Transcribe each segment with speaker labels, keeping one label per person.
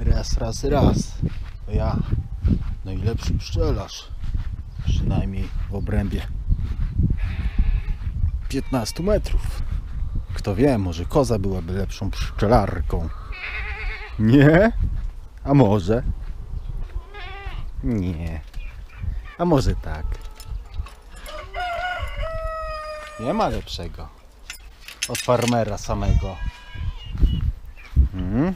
Speaker 1: Raz, raz, raz. To ja. Najlepszy pszczelarz. Przynajmniej w obrębie 15 metrów. Kto wie, może koza byłaby lepszą pszczelarką. Nie? A może? Nie. A może tak? Nie ma lepszego. Od farmera samego. Mhm.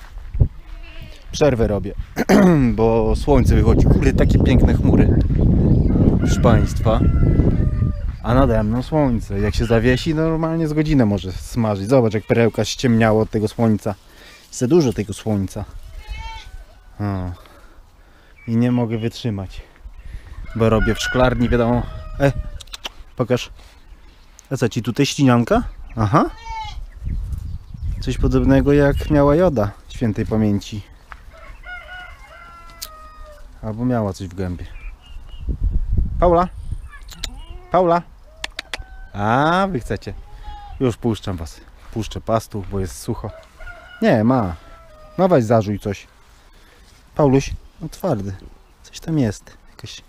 Speaker 1: Przerwę robię, bo słońce wychodzi. Kurde, takie piękne chmury. Proszę Państwa. A nade mną słońce. Jak się zawiesi, normalnie z godzinę może smażyć. Zobacz, jak perełka ściemniało od tego słońca. Za dużo tego słońca. O. I nie mogę wytrzymać. Bo robię w szklarni, wiadomo. E, pokaż. A co ci tutaj ślinianka? Aha. Coś podobnego jak miała Joda świętej pamięci. Albo miała coś w gębie. Paula? Paula? A, wy chcecie. Już puszczam was. Puszczę pastu, bo jest sucho. Nie, ma. No weź zażuj coś. Pauluś, no twardy. Coś tam jest. Jakaś...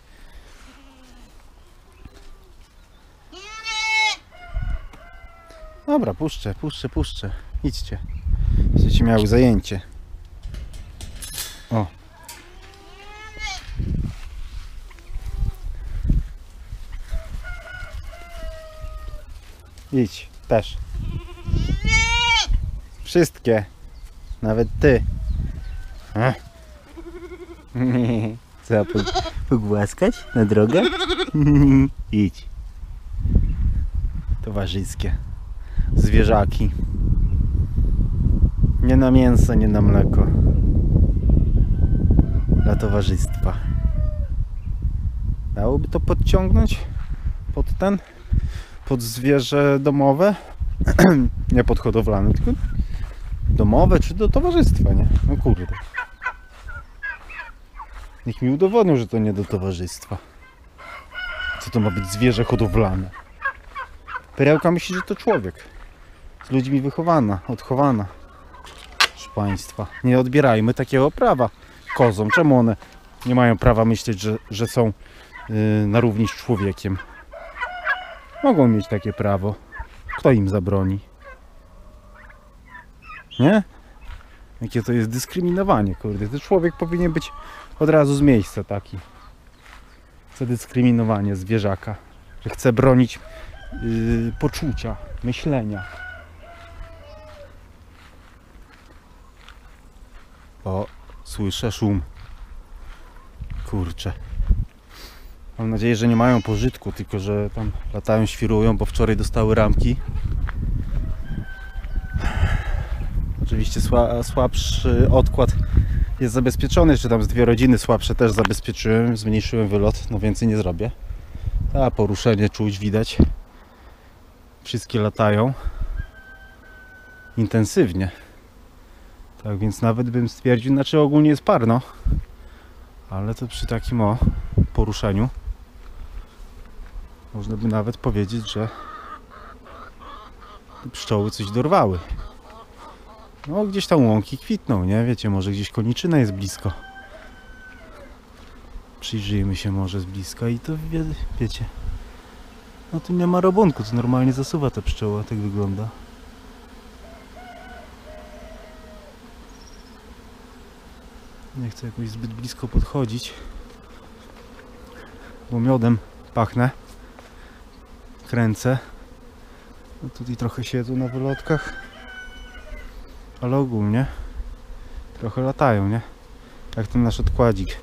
Speaker 1: Dobra, puszczę, puszczę, puszczę. Idźcie. Będziecie miały zajęcie. O. Idź, też. Wszystkie. Nawet ty. Co, po, pogłaskać na drogę? Idź. Towarzyskie. Zwierzaki. Nie na mięso, nie na mleko. Dla towarzystwa. Dałoby to podciągnąć pod ten, pod zwierzę domowe. nie pod hodowlane, tylko domowe czy do towarzystwa, nie? No kurde. Niech mi udowodnią, że to nie do towarzystwa. Co to ma być zwierzę hodowlane? Perełka myśli, że to człowiek. Z ludźmi wychowana, odchowana. Proszę Państwa, nie odbierajmy takiego prawa kozom. Czemu one nie mają prawa myśleć, że, że są yy, na równi z człowiekiem? Mogą mieć takie prawo. Kto im zabroni? Nie? Jakie to jest dyskryminowanie, kurde. To człowiek powinien być od razu z miejsca taki. Za dyskryminowanie zwierzaka. Że chce bronić yy, poczucia, myślenia. O, słyszę szum. Kurczę. Mam nadzieję, że nie mają pożytku, tylko że tam latają, świrują, bo wczoraj dostały ramki. Oczywiście sła, słabszy odkład jest zabezpieczony, jeszcze tam z dwie rodziny słabsze też zabezpieczyłem, zmniejszyłem wylot, no więcej nie zrobię. A poruszenie czuć, widać. Wszystkie latają intensywnie. Tak więc nawet bym stwierdził, znaczy ogólnie jest parno, ale to przy takim o poruszeniu można by nawet powiedzieć, że pszczoły coś dorwały. No gdzieś tam łąki kwitną, nie? Wiecie, może gdzieś koniczyna jest blisko. Przyjrzyjmy się może z bliska i to wie, wiecie. No tu nie ma robunku, to normalnie zasuwa ta pszczoła, tak wygląda. Nie chcę jakoś zbyt blisko podchodzić, bo miodem pachnę. Kręcę. No tutaj trochę siedzą na wylotkach, ale ogólnie trochę latają, nie? Jak ten nasz odkładzik.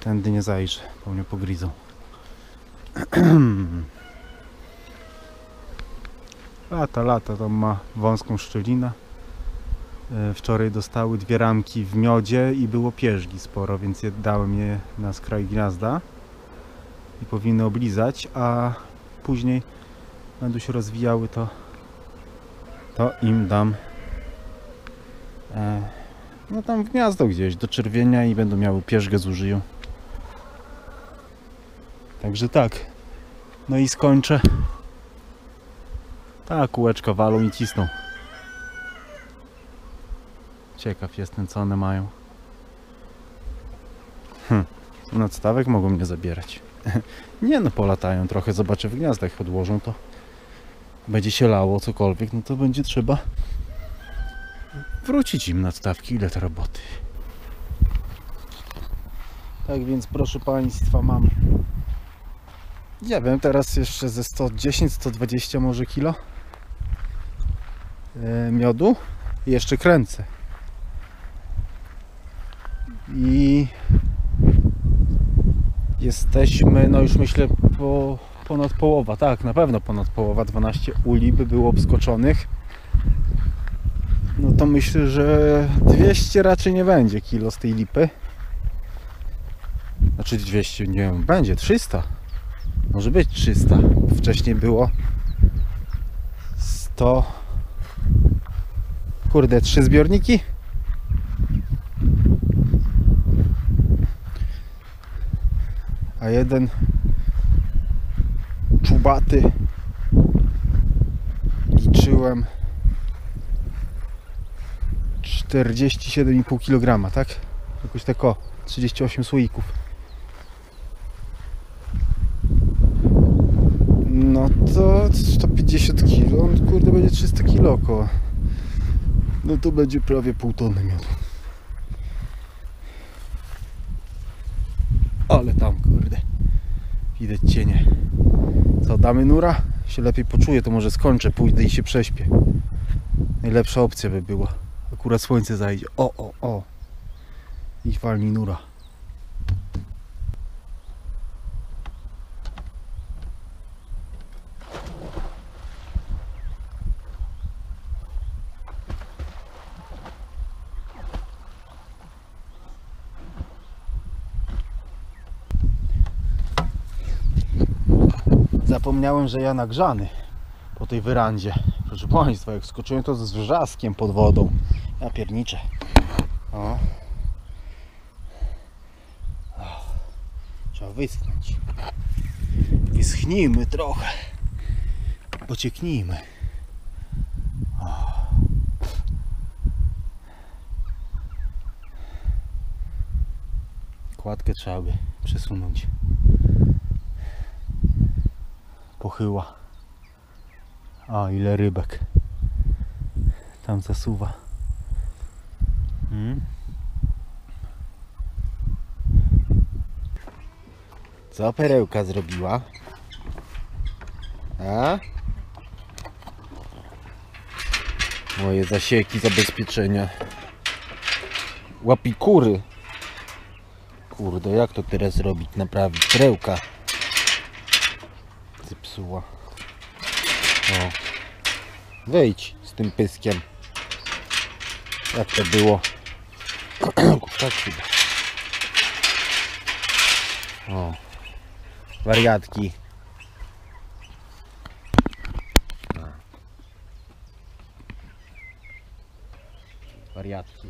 Speaker 1: Tędy nie zajrzę, bo mnie pogryzą. Lata, lata, tam ma wąską szczelinę. E, Wczoraj dostały dwie ramki w miodzie i było pierzgi sporo, więc je dałem je na skraj gniazda i powinny oblizać, a później będą się rozwijały, to, to im dam e, no tam w gniazdo gdzieś do czerwienia i będą miały pierzgę zużyją. Także tak. No i skończę. Tak, kółeczka walą i cisną. Ciekaw jestem, co one mają. Nadstawek mogą mnie zabierać. Nie no, polatają trochę, zobaczę w gniazdach, odłożą to. Będzie się lało, cokolwiek, no to będzie trzeba wrócić im nadstawki, ile to roboty. Tak więc proszę Państwa mam nie wiem, teraz jeszcze ze 110-120 może kilo e, miodu i jeszcze kręcę. I jesteśmy, no już myślę po, ponad połowa, tak, na pewno ponad połowa, 12 uli by było obskoczonych. No to myślę, że 200 raczej nie będzie kilo z tej lipy. Znaczy 200, nie wiem, będzie 300. Może być 300. Wcześniej było 100. Kurde, trzy zbiorniki? A jeden czubaty liczyłem 47,5 kg, tak? Jakoś tak o 38 słoików. No to 150 kg, on kurde będzie 300 kg około. No to będzie prawie pół tony miodu. Ale tam kurde, widać cienie. Co, damy nura? Się lepiej poczuję, to może skończę, pójdę i się prześpię. Najlepsza opcja by była. Akurat słońce zajdzie. O, o, o. I walni nura. Zapomniałem, że ja nagrzany po tej wyrandzie. Proszę Państwa, jak skoczyłem to z wrzaskiem pod wodą. Ja pierniczę. O. O. Trzeba wyschnąć. Wyschnijmy trochę. Pocieknijmy. O. Kładkę trzeba by przesunąć. Pochyła. A ile rybek. Tam zasuwa. Hmm. Co perełka zrobiła? A? Moje zasieki, zabezpieczenia. Łapikury. Kurde, jak to teraz robić? Naprawić perełka. Zepsuła. O. Wejdź z tym pyskiem. Jak to było? tak chyba. O. Wariatki. Wariatki.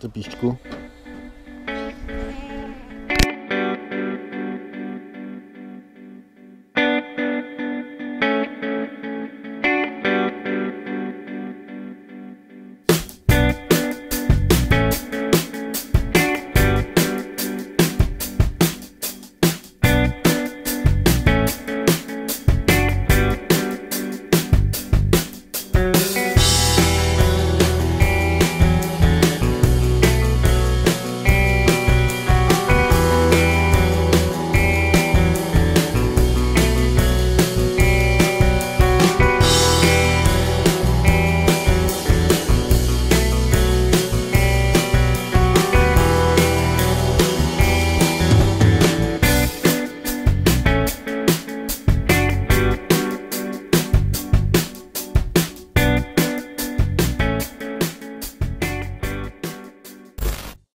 Speaker 1: Co piśćku?